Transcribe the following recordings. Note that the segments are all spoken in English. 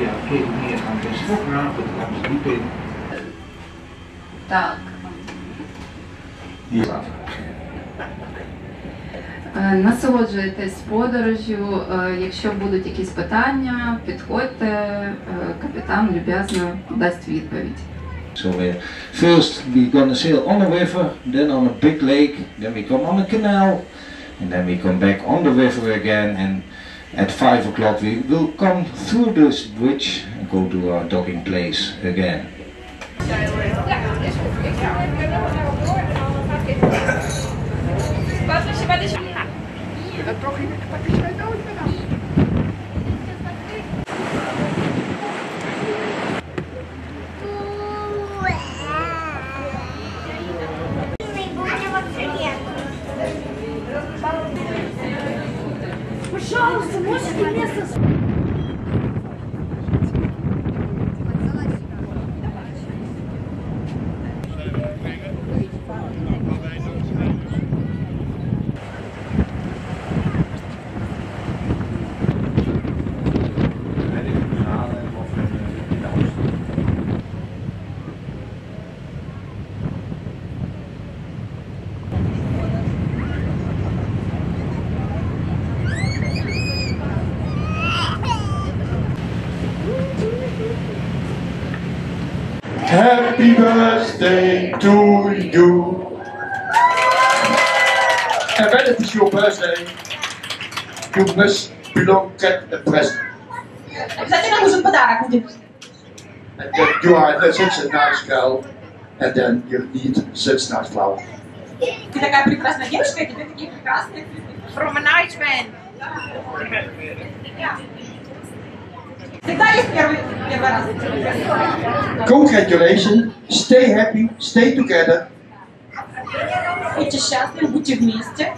є той вміє англійську грати, там Так. І е, Насолоджуйтесь подорожю. Е, якщо будуть якісь питання, підходьте, е, капітан люб'язно дасть відповідь. So we're first we're gonna sail on a river, then on a big lake, then we come on a canal, and then we come back on the river again and At 5 o'clock we will come through this bridge and go to our docking place again. Пожалуйста, можете место... Happy birthday to you. And when it is your birthday, you must belong get a present. And then you are such a nice girl, and then you need such nice flowers. Ты такая прекрасная девушка, и тебе такие прекрасные From a nice man. Yeah. Congratulations, stay happy, stay together. Будьте счастливы, будьте вместе.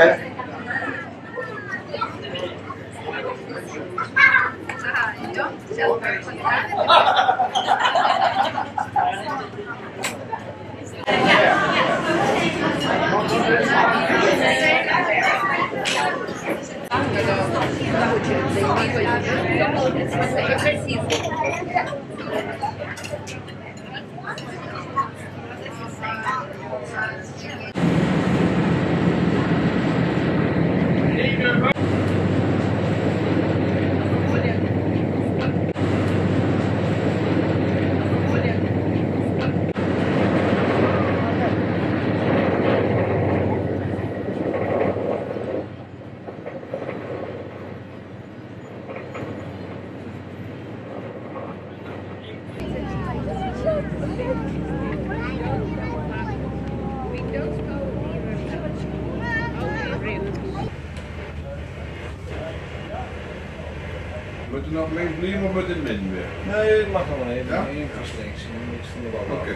And eu preciso. Moet u nog links blijven of moet in het midden weer? Nee, het mag wel even. Ja? Eén van links van de bal. Oké.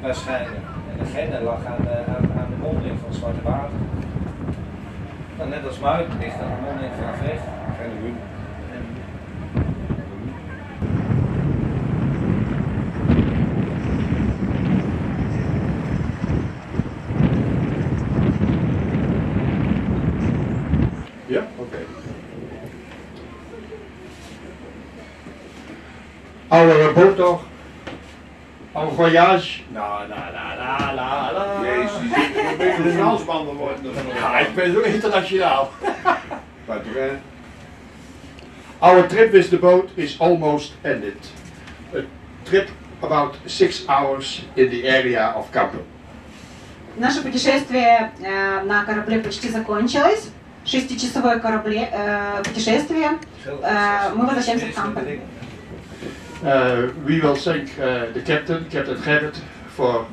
Waarschijnlijk. En de genen lag aan de, aan, aan de monding van Zwarte Water. Nou, net als Muid ligt aan de monding van Veg, Geen Oude toch? Oude voyage. Nou, nou, la la la nou. Jezus, ik ben een Fransman worden. Ja, ik ben zo internationaal. Patrick. Our trip with the boat is almost ended. A trip about six hours in the area of Kampen. Наше путешествие э, на корабле почти закончилось. Шестичасовое корабле, э, путешествие. Э, мы возвращаемся в Кампо. we will thank the captain, Captain Gerrit, for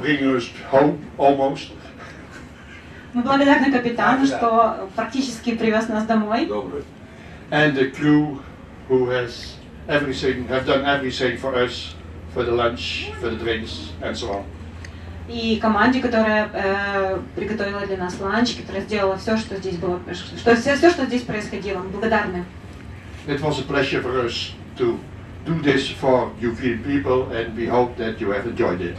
bringing us home almost. Мы благодарны капитану, что практически привез нас домой. And the crew who has everything, have done everything for us, for the lunch, for the drinks, and so on. И команде, которая э, приготовила для нас ланч, которая сделала все, что здесь было, что все, все, что здесь происходило, мы благодарны. It was a pleasure for us to do this for Ukrainian people, and we hope that you have enjoyed it.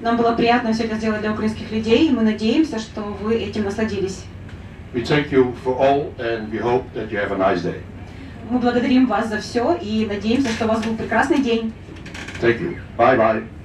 Нам было приятно все это сделать для украинских людей, и мы надеемся, что вы этим насладились. Мы благодарим вас за все и надеемся, что у вас был прекрасный день. Thank you. Bye-bye.